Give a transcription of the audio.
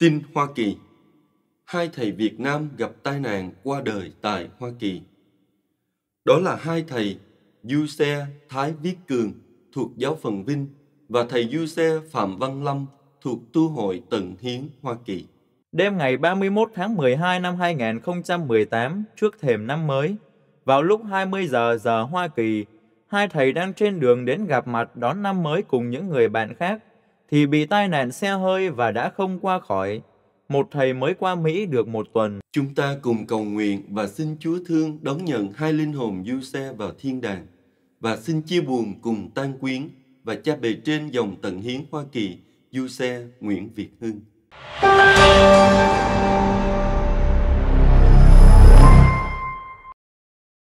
Tin Hoa Kỳ Hai thầy Việt Nam gặp tai nạn qua đời tại Hoa Kỳ. Đó là hai thầy Du Xe Thái Viết Cường thuộc giáo phận Vinh và thầy Du Xe Phạm Văn Lâm thuộc tu hội Tận Hiến Hoa Kỳ. Đêm ngày 31 tháng 12 năm 2018 trước thềm năm mới, vào lúc 20 giờ giờ Hoa Kỳ, hai thầy đang trên đường đến gặp mặt đón năm mới cùng những người bạn khác thì bị tai nạn xe hơi và đã không qua khỏi. Một thầy mới qua Mỹ được một tuần. Chúng ta cùng cầu nguyện và xin Chúa thương đón nhận hai linh hồn du xe vào thiên đàng và xin chia buồn cùng tan quyến và cha bề trên dòng tận hiến Hoa Kỳ, du xe Nguyễn Việt Hưng.